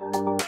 You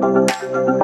Música